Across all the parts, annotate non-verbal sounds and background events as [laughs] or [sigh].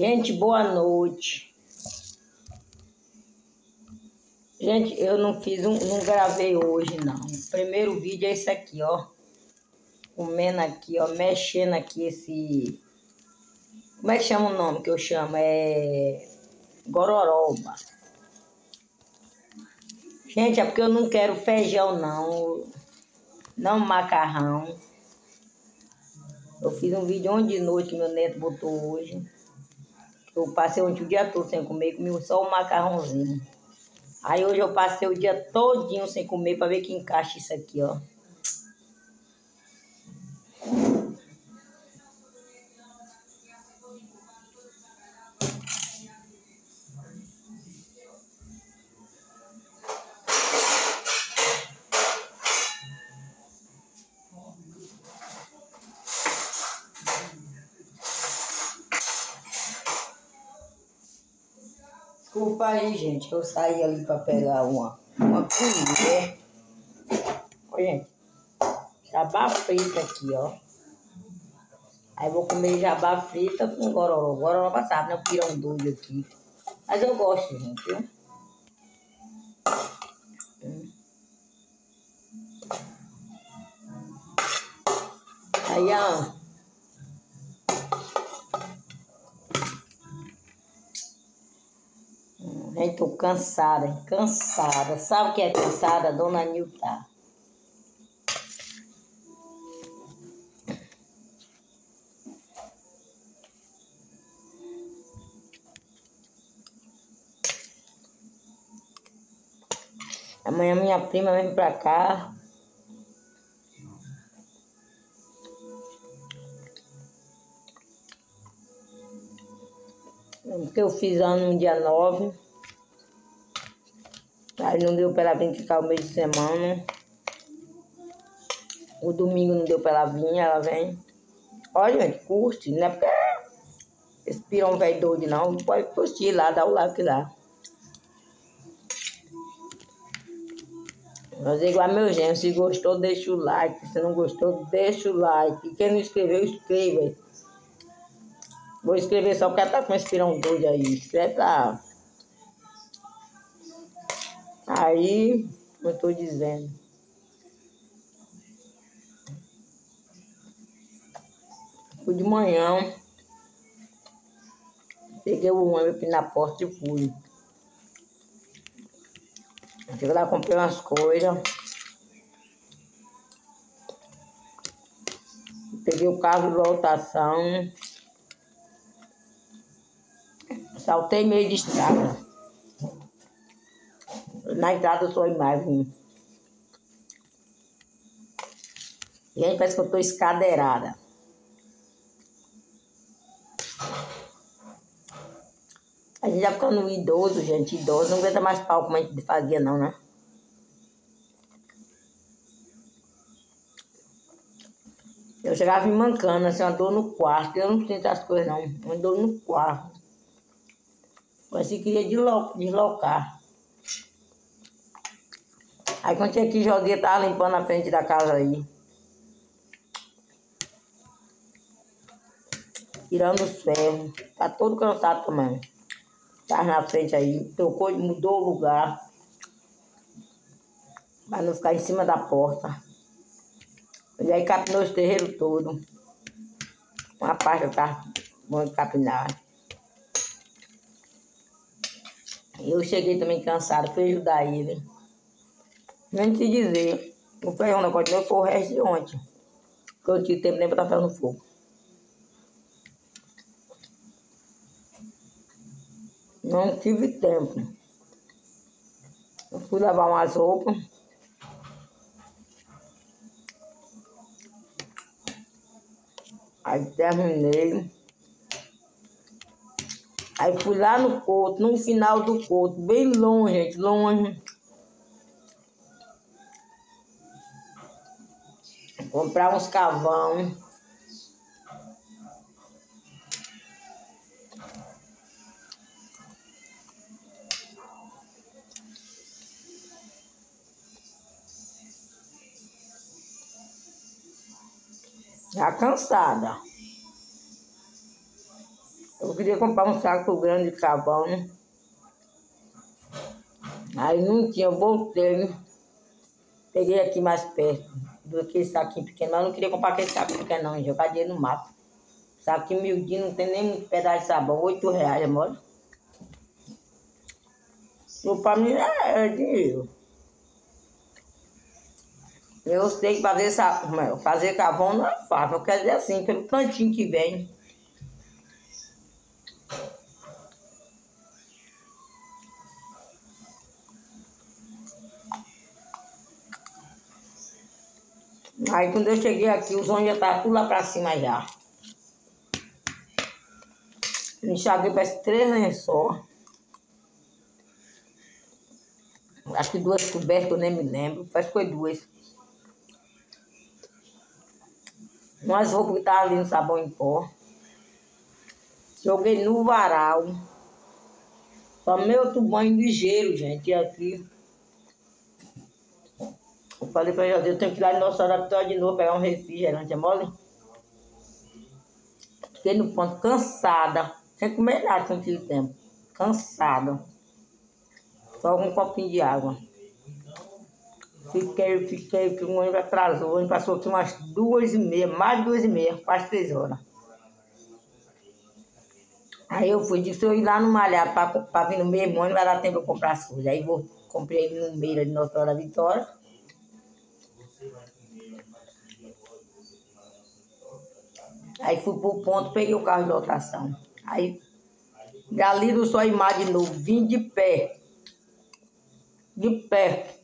Gente, boa noite. Gente, eu não fiz um, não gravei hoje não. O primeiro vídeo é esse aqui, ó. Comendo aqui, ó, mexendo aqui esse Como é que chama o nome que eu chamo? É gororoba. Gente, é porque eu não quero feijão não. Não macarrão. Eu fiz um vídeo ontem de noite que meu neto botou hoje. Eu passei o dia todo sem comer, comi só um macarrãozinho. Aí hoje eu passei o dia todinho sem comer para ver que encaixa isso aqui, ó. Desculpa aí, gente. Eu saí ali para pegar uma, uma colher. Olha, gente. Jabá frita aqui, ó. Aí vou comer jabá frita com gororó. Gororó passado, né? O pirão doido aqui. Mas eu gosto, gente, viu? Aí, ó. Gente, tô cansada, cansada. Sabe o que é cansada? Dona Nilta. Amanhã minha prima vem pra cá. Porque eu fiz ano no dia 9. Aí não deu pra ela vir ficar o mês de semana. O domingo não deu pra ela vir, ela vem. Olha, gente, curte, não é porque esse pirão velho doido não. Pode curtir lá, dá o like lá. Fazer igual meu gente, se gostou, deixa o like. Se não gostou, deixa o like. E quem não inscreveu, inscreva. Vou escrever só porque tá com esse pirão doido aí. Escreve lá. Aí, eu estou dizendo. Fui de manhã. Peguei o ônibus na porta e fui. Cheguei lá, comprei umas coisas. Peguei o carro de lotação. Saltei meio de estrada. Na entrada só imagem. Gente, parece que eu tô escadeirada. A gente já ficando idoso, gente, idoso, não aguenta mais pau como a gente fazia não, né? Eu chegava em mancando, assim, uma dor no quarto. Eu não sinto as coisas, não. Uma dor no quarto. Mas que queria deslocar. Aí quando tinha que joguei, tava limpando a frente da casa aí. Tirando os ferros. Tá todo cansado também. Tava na frente aí. Trocou, mudou o lugar. Pra não ficar em cima da porta. E aí capinou os terreiros todo. Uma parte eu tava muito capinado. Eu cheguei também cansado, fui ajudar ele. Nem te dizer, o feijão da continua foi o resto de ontem. Que eu tive tempo nem pra estar fazendo fogo. Não tive tempo. Eu fui lavar umas roupas. Aí terminei. Aí fui lá no couto, no final do couto, bem longe, gente, longe. Comprar uns cavão. Já cansada. Eu queria comprar um saco grande de carvão. Aí não tinha, eu voltei. Peguei aqui mais perto do que saquinho pequeno, mas eu não queria comprar aquele saco pequeno não, jogar dinheiro no mato. Saquinho miudinho, não tem nem muito pedaço de sabão, oito reais. Então, pra mim é, é dinheiro. Eu sei que fazer, fazer carvão não é fácil, eu quero dizer assim, pelo tantinho que vem. Aí quando eu cheguei aqui, os homens já estavam tudo lá pra cima já. Enxaguei parece três lençóis. Acho que duas cobertas, eu nem me lembro. Parece que foi duas. Umas roupas que estavam ali no sabão em pó. Joguei no varal. Tomei outro banho ligeiro, gente, aqui. Eu falei pra José, eu tenho que ir lá no nosso oratório de novo, pegar um refrigerante, é mole? Fiquei no ponto, cansada, sem comer nada, tive tempo. Cansada. Só um copinho de água. Fiquei, fiquei, que o ônibus atrasou, o passou aqui umas duas e meia, mais de duas e meia, quase três horas. Aí eu fui, disse, eu ir lá no Malhar para vir no mesmo ônibus, vai dar tempo eu comprar as coisas. Aí vou, comprei no meio de Nossa Hora Vitória. Aí fui pro ponto, peguei o carro de lotação. Aí, dali do só novo, vim de pé. De pé.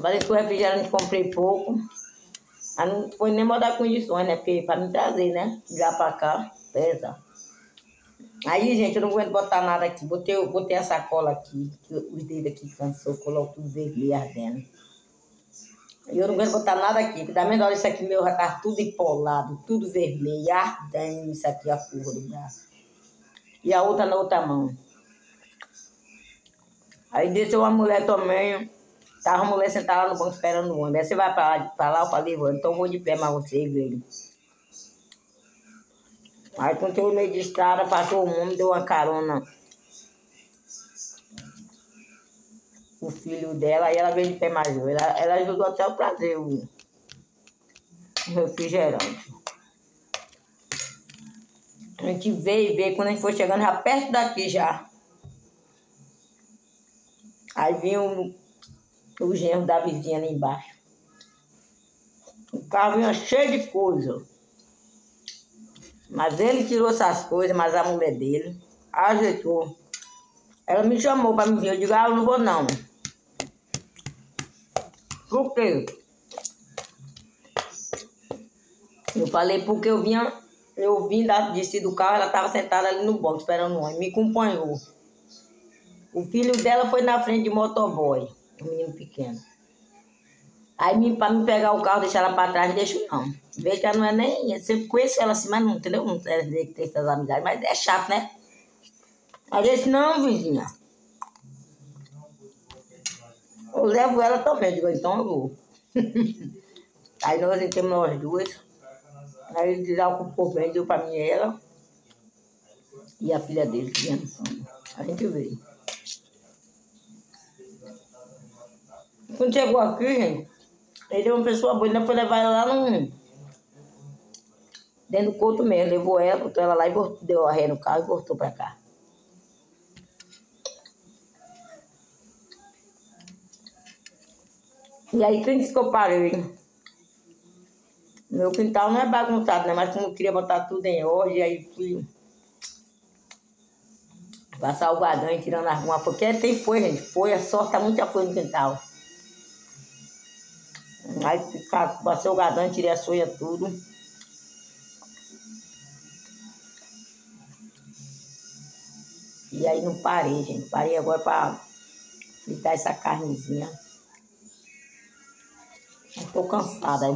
Falei que o refrigerante comprei pouco. Aí não foi nem mudar condições, né? Porque pra me trazer, né? Já pra cá, pesa. Aí, gente, eu não aguento botar nada aqui. Botei, botei a sacola aqui, que os dedos aqui cansou, coloco tudo vermelho ardendo. E eu não aguento botar nada aqui, porque da menor isso aqui meu já tá tudo empolado, tudo vermelho, ardendo isso aqui a curva do braço. E a outra na outra mão. Aí desceu uma mulher também, tava a mulher sentada lá no banco esperando o ônibus. Aí você vai pra lá, pra lá eu falei, vou, então vou de pé mais você, velho. Aí quando eu meio de estrada, passou o mundo, deu uma carona o filho dela e ela veio de pé mais ela, ela ajudou até o prazer, o, o refrigerante. A gente veio e veio, quando a gente foi chegando já perto daqui já. Aí vinha o, o genro da vizinha ali embaixo. O carro vinha cheio de coisa. Mas ele tirou essas coisas, mas a mulher dele ajeitou. Ela me chamou para me vir. Eu digo, ah, eu não vou não. Por quê? Eu falei porque eu vinha, eu vim da, desci do carro, ela estava sentada ali no banco esperando o ônibus, me acompanhou. O filho dela foi na frente de motoboy, um menino pequeno. Aí para me pegar o carro, deixar ela para trás, não deixo não. Vejo que ela não é nem. Eu sempre conheço ela assim, mas não, entendeu? Não tem essas amizades, mas é chato, né? Aí disse, não, vizinha. Eu levo ela também, digo, então eu vou. [laughs] Aí nós entramos nós duas. Aí ele desocupou bem, deu pra mim ela. E a filha dele que vinha no fundo. A gente veio. Quando chegou aqui, gente, ele é uma pessoa boa, ainda foi levar ela lá no. Dentro do couto mesmo. Levou ela, botou ela lá e voltou, deu a ré no carro e voltou pra cá. E aí quem disse que eu parei? Meu quintal não é bagunçado, né? Mas como eu queria botar tudo em ordem, aí fui passar o gadão tirando ruas. Porque tem folha, gente. Folha, sorta muita folha no quintal. Aí passei o gadão, tirei a folha tudo. E aí não parei, gente. Parei agora pra fritar essa carnezinha. Estou cansada.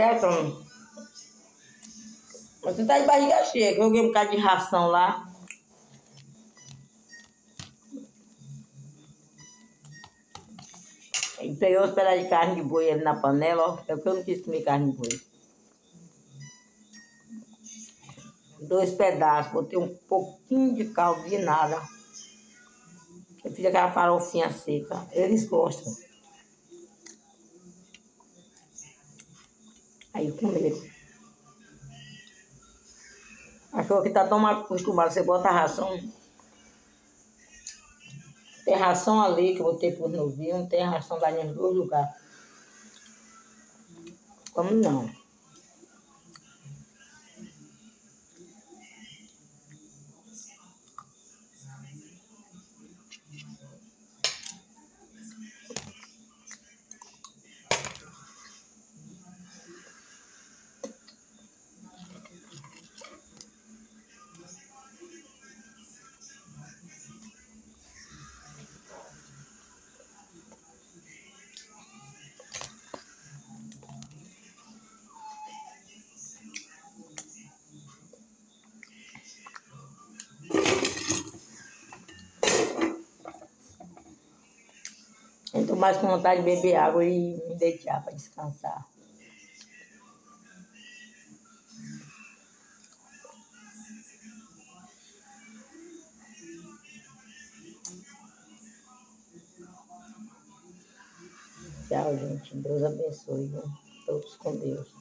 Certo? Você tá de barriga cheia, que eu joguei um bocado de ração lá. E peguei uns pedaços de carne de boi ali na panela, ó. É porque eu não quis comer carne de boi. Dois pedaços, botei um pouquinho de caldo de nada. Eu fiz aquela farofinha seca. Eles gostam. Aí comeram. Achou que tá tão acostumado, você bota a ração. Tem ração ali que eu botei por novinho, tem ração lá nos dois lugares. Como não? Eu mais com vontade de beber água e me deitar para descansar. Tchau, gente. Deus abençoe. Viu? Todos com Deus.